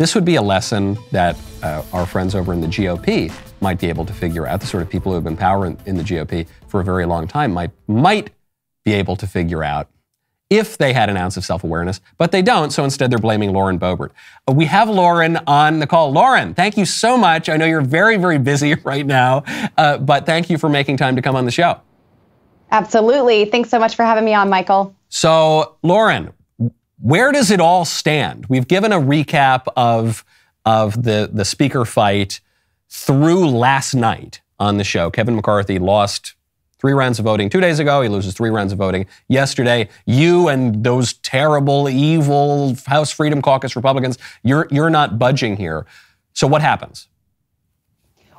This would be a lesson that uh, our friends over in the GOP might be able to figure out. The sort of people who have been power in, in the GOP for a very long time might might be able to figure out if they had an ounce of self awareness, but they don't. So instead, they're blaming Lauren Boebert. Uh, we have Lauren on the call. Lauren, thank you so much. I know you're very, very busy right now, uh, but thank you for making time to come on the show. Absolutely. Thanks so much for having me on, Michael. So, Lauren, where does it all stand? We've given a recap of, of the, the speaker fight through last night on the show. Kevin McCarthy lost three rounds of voting two days ago. He loses three rounds of voting yesterday. You and those terrible, evil House Freedom Caucus Republicans, you're, you're not budging here. So what happens?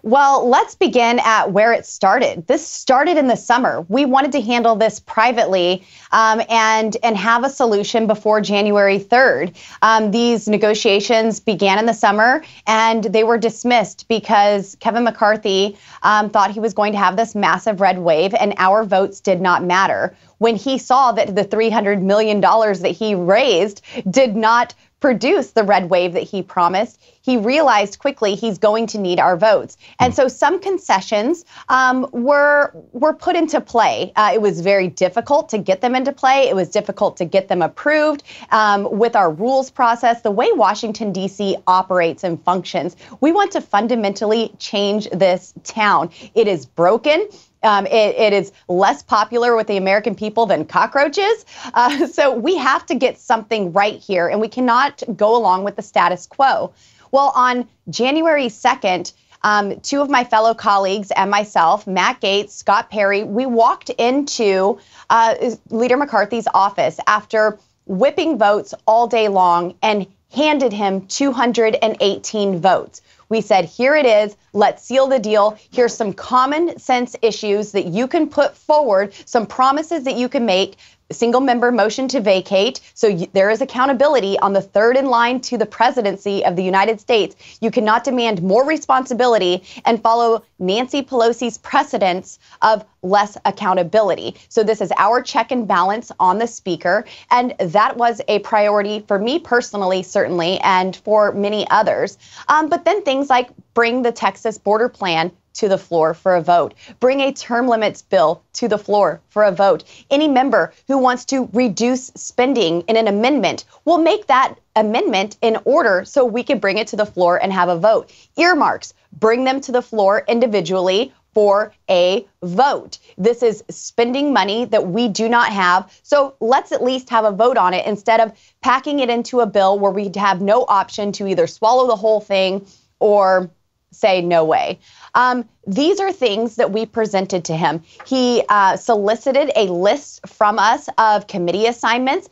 Well, let's begin at where it started. This started in the summer. We wanted to handle this privately um, and and have a solution before January 3rd. Um, these negotiations began in the summer and they were dismissed because Kevin McCarthy um, thought he was going to have this massive red wave, and our votes did not matter. When he saw that the $300 million that he raised did not produce the red wave that he promised, he realized quickly he's going to need our votes. And so some concessions um, were were put into play. Uh, it was very difficult to get them into play. It was difficult to get them approved um, with our rules process. The way Washington D.C. operates and functions, we want to fundamentally change this town. It is broken. Um, it, it is less popular with the American people than cockroaches. Uh, so we have to get something right here, and we cannot go along with the status quo. Well, on January 2nd, um, two of my fellow colleagues and myself, Matt Gaetz, Scott Perry, we walked into uh, Leader McCarthy's office after whipping votes all day long and handed him 218 votes. We said, here it is. Let's seal the deal. Here's some common sense issues that you can put forward, some promises that you can make single member motion to vacate. So there is accountability on the third in line to the presidency of the United States. You cannot demand more responsibility and follow Nancy Pelosi's precedents of less accountability. So this is our check and balance on the speaker. And that was a priority for me personally, certainly, and for many others. Um, but then things like bring the Texas border plan to the floor for a vote. Bring a term limits bill to the floor for a vote. Any member who wants to reduce spending in an amendment will make that amendment in order so we can bring it to the floor and have a vote. Earmarks, bring them to the floor individually for a vote. This is spending money that we do not have. So let's at least have a vote on it instead of packing it into a bill where we have no option to either swallow the whole thing or say no way. Um, these are things that we presented to him. He uh, solicited a list from us of committee assignments.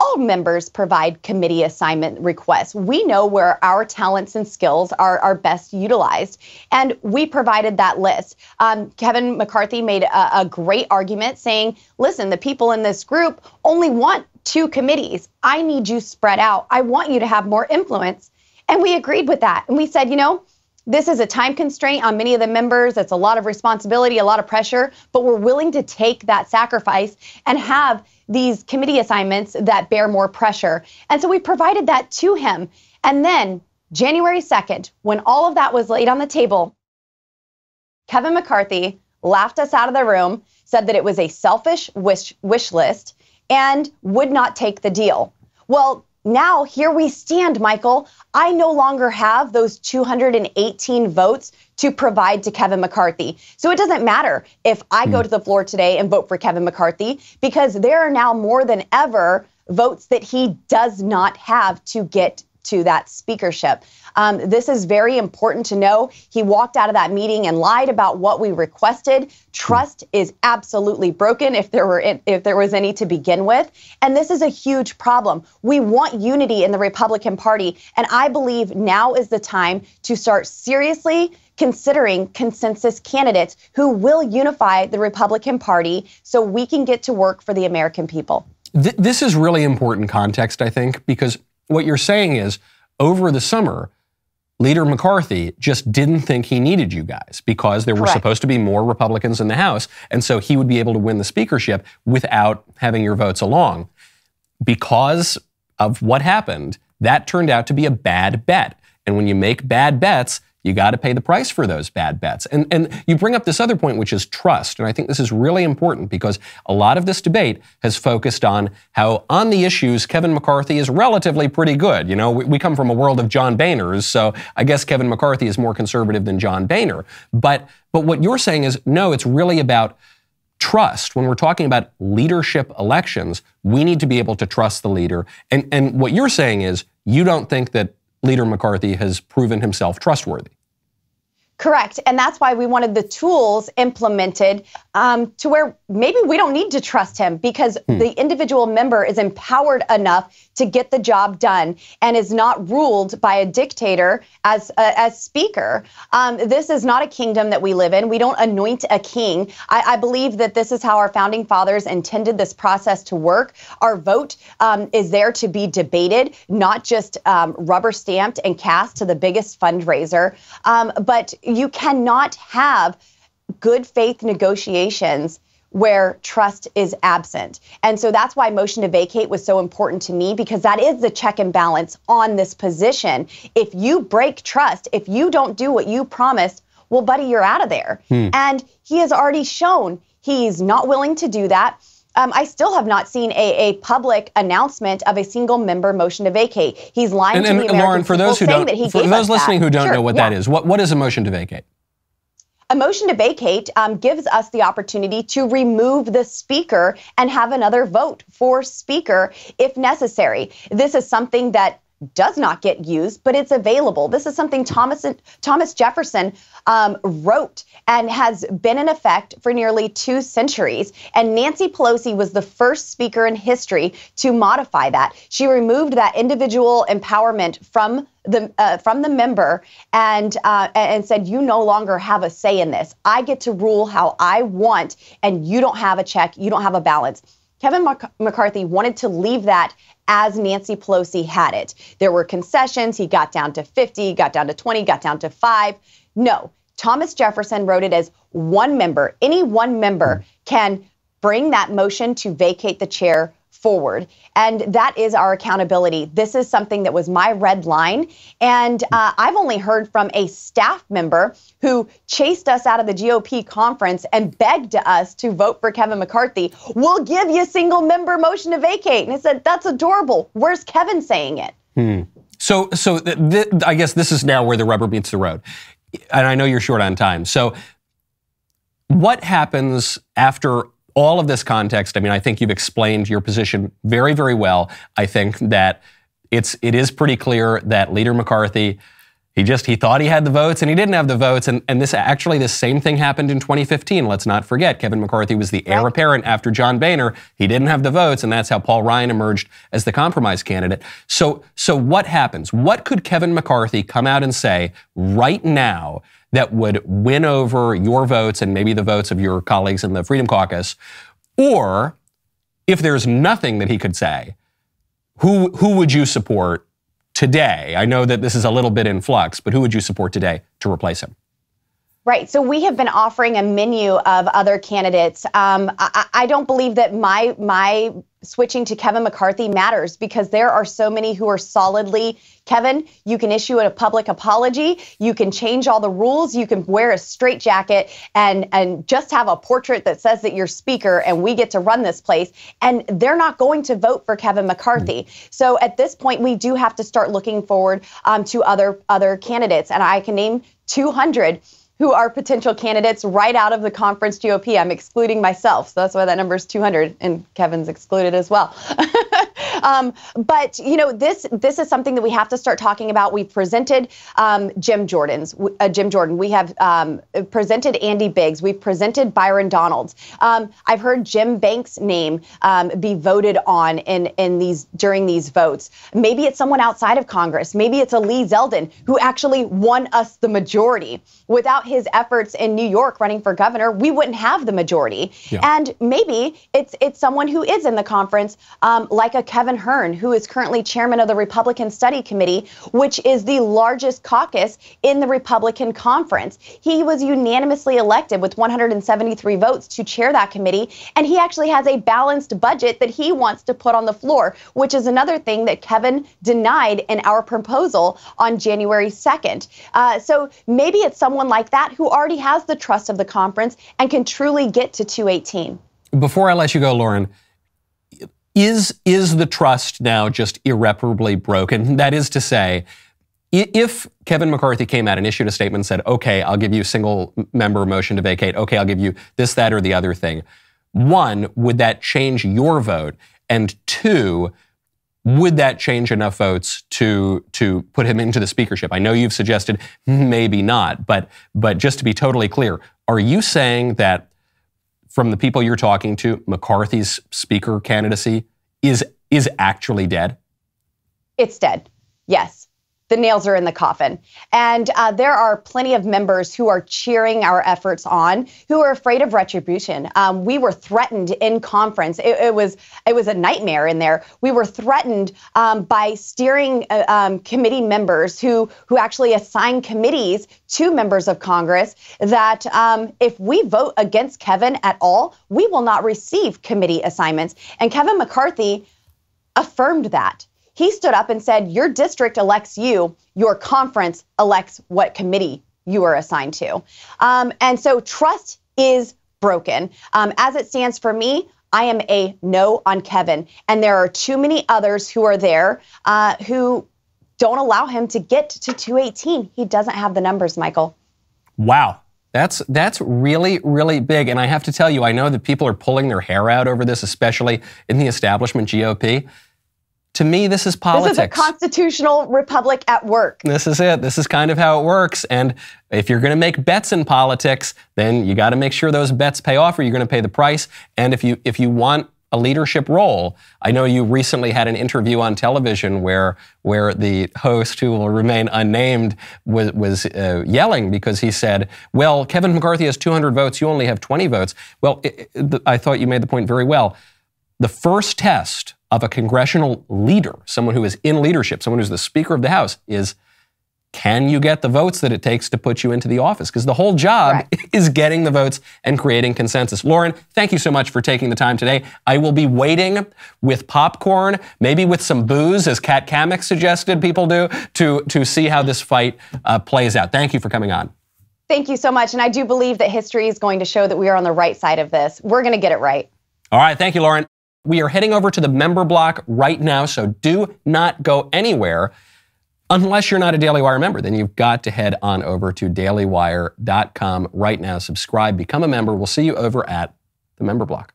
All members provide committee assignment requests. We know where our talents and skills are, are best utilized, and we provided that list. Um, Kevin McCarthy made a, a great argument saying, listen, the people in this group only want two committees. I need you spread out. I want you to have more influence. And we agreed with that. And we said, you know, this is a time constraint on many of the members. It's a lot of responsibility, a lot of pressure, but we're willing to take that sacrifice and have these committee assignments that bear more pressure. And so we provided that to him. And then January 2nd, when all of that was laid on the table, Kevin McCarthy laughed us out of the room, said that it was a selfish wish, wish list, and would not take the deal. Well, now here we stand, Michael. I no longer have those 218 votes to provide to Kevin McCarthy. So it doesn't matter if I go hmm. to the floor today and vote for Kevin McCarthy because there are now more than ever votes that he does not have to get to that speakership. Um, this is very important to know. He walked out of that meeting and lied about what we requested. Trust is absolutely broken if there were if there was any to begin with, and this is a huge problem. We want unity in the Republican Party, and I believe now is the time to start seriously considering consensus candidates who will unify the Republican Party so we can get to work for the American people. this is really important context, I think, because what you're saying is over the summer, Leader McCarthy just didn't think he needed you guys because there were Correct. supposed to be more Republicans in the House. And so he would be able to win the speakership without having your votes along. Because of what happened, that turned out to be a bad bet. And when you make bad bets, you got to pay the price for those bad bets. And, and you bring up this other point, which is trust. And I think this is really important because a lot of this debate has focused on how, on the issues, Kevin McCarthy is relatively pretty good. You know, we, we come from a world of John Boehners, so I guess Kevin McCarthy is more conservative than John Boehner. But, but what you're saying is, no, it's really about trust. When we're talking about leadership elections, we need to be able to trust the leader. And, and what you're saying is, you don't think that Leader McCarthy has proven himself trustworthy. Correct. And that's why we wanted the tools implemented um, to where maybe we don't need to trust him because hmm. the individual member is empowered enough to get the job done and is not ruled by a dictator as uh, as speaker. Um, this is not a kingdom that we live in. We don't anoint a king. I, I, believe that this is how our founding fathers intended this process to work. Our vote um, is there to be debated, not just um, rubber stamped and cast to the biggest fundraiser. Um, but you cannot have good faith negotiations where trust is absent. And so that's why motion to vacate was so important to me because that is the check and balance on this position. If you break trust, if you don't do what you promised, well, buddy, you're out of there. Hmm. And he has already shown he's not willing to do that. Um, I still have not seen a, a, public announcement of a single member motion to vacate. He's lying and, to and, the American Lauren, for those who don't, for those listening that. who don't sure, know what yeah. that is, what, what is a motion to vacate? A motion to vacate um, gives us the opportunity to remove the speaker and have another vote for speaker if necessary. This is something that does not get used, but it's available. This is something Thomas Thomas Jefferson um, wrote and has been in effect for nearly two centuries. And Nancy Pelosi was the first speaker in history to modify that. She removed that individual empowerment from the uh, from the member and uh, and said you no longer have a say in this. I get to rule how I want, and you don't have a check. You don't have a balance. Kevin McCarthy wanted to leave that as Nancy Pelosi had it. There were concessions. He got down to 50, got down to 20, got down to five. No, Thomas Jefferson wrote it as one member. Any one member hmm. can bring that motion to vacate the chair forward. And that is our accountability. This is something that was my red line. And uh, I've only heard from a staff member who chased us out of the GOP conference and begged us to vote for Kevin McCarthy. We'll give you a single member motion to vacate. And I said, that's adorable. Where's Kevin saying it? Hmm. So, so th- th- I guess this is now where the rubber meets the road. And I know you're short on time. So, what happens after all of this context, I mean, I think you've explained your position very, very well. I think that it's it is pretty clear that Leader McCarthy, he just he thought he had the votes and he didn't have the votes. And, and this actually the same thing happened in 2015. Let's not forget. Kevin McCarthy was the heir apparent after John Boehner. He didn't have the votes, and that's how Paul Ryan emerged as the compromise candidate. So so what happens? What could Kevin McCarthy come out and say right now that would win over your votes and maybe the votes of your colleagues in the Freedom Caucus? Or if there's nothing that he could say, who, who would you support today? I know that this is a little bit in flux, but who would you support today to replace him? Right. So we have been offering a menu of other candidates. Um, I, I, don't believe that my my switching to Kevin McCarthy matters because there are so many who are solidly Kevin. You can issue a public apology. You can change all the rules. You can wear a straight jacket and and just have a portrait that says that you're speaker and we get to run this place. And they're not going to vote for Kevin McCarthy. So at this point, we do have to start looking forward um, to other other candidates. And I can name 200 who are potential candidates right out of the conference GOP. I'm excluding myself, so that's why that number is 200, and Kevin's excluded as well. um, but you know, this this is something that we have to start talking about. We've presented um, Jim Jordan's uh, Jim Jordan. We have um, presented Andy Biggs. We've presented Byron Donalds. Um, I've heard Jim Banks' name um, be voted on in in these during these votes. Maybe it's someone outside of Congress. Maybe it's a Lee Zeldin who actually won us the majority without his efforts in New York running for governor, we wouldn't have the majority. Yeah. And maybe it's it's someone who is in the conference, um, like a Kevin Kevin Hern, who is currently chairman of the Republican Study Committee, which is the largest caucus in the Republican conference. He was unanimously elected with 173 votes to chair that committee, and he actually has a balanced budget that he wants to put on the floor, which is another thing that Kevin denied in our proposal on January 2nd. Uh, so maybe it's someone like that who already has the trust of the conference and can truly get to 218. Before I let you go, Lauren, is is the trust now just irreparably broken? That is to say, if Kevin McCarthy came out and issued a statement and said, "Okay, I'll give you a single member motion to vacate. Okay, I'll give you this, that, or the other thing," one, would that change your vote? And two, would that change enough votes to to put him into the speakership? I know you've suggested maybe not, but but just to be totally clear, are you saying that from the people you're talking to, McCarthy's speaker candidacy is is actually dead? It's dead. Yes the nails are in the coffin. And uh, there are plenty of members who are cheering our efforts on, who are afraid of retribution. Um, we were threatened in conference. It, it, was it was a nightmare in there. We were threatened um, by steering uh, um, committee members who who actually assign committees to members of Congress that um, if we vote against Kevin at all, we will not receive committee assignments. And Kevin McCarthy affirmed that. He stood up and said, Your district elects you, your conference elects what committee you are assigned to. Um, and so trust is broken. Um, as it stands for me, I am a no on Kevin. And there are too many others who are there uh, who don't allow him to get to 218. He doesn't have the numbers, Michael. Wow. That's that's really really big, and I have to tell you, I know that people are pulling their hair out over this, especially in the establishment GOP. To me, this is politics. This is a constitutional republic at work. This is it. This is kind of how it works. And if you're going to make bets in politics, then you got to make sure those bets pay off, or you're going to pay the price. And if you if you want a leadership role, I know you recently had an interview on television where where the host, who will remain unnamed, was was uh, yelling because he said, "Well, Kevin McCarthy has 200 votes. You only have 20 votes." Well, it, it, I thought you made the point very well. The first test of a congressional leader, someone who is in leadership, someone who's the Speaker of the House, is can you get the votes that it takes to put you into the office? Because the whole job right. is getting the votes and creating consensus. Lauren, thank you so much for taking the time today. I will be waiting with popcorn, maybe with some booze, as Kat Cammack suggested people do, to, to see how this fight uh, plays out. Thank you for coming on. Thank you so much. And I do believe that history is going to show that we are on the right side of this. We're going to get it right. All right. Thank you, Lauren. We are heading over to the member block right now, so do not go anywhere. Unless you're not a Daily Wire member, then you've got to head on over to dailywire.com right now. Subscribe, become a member. We'll see you over at the member block.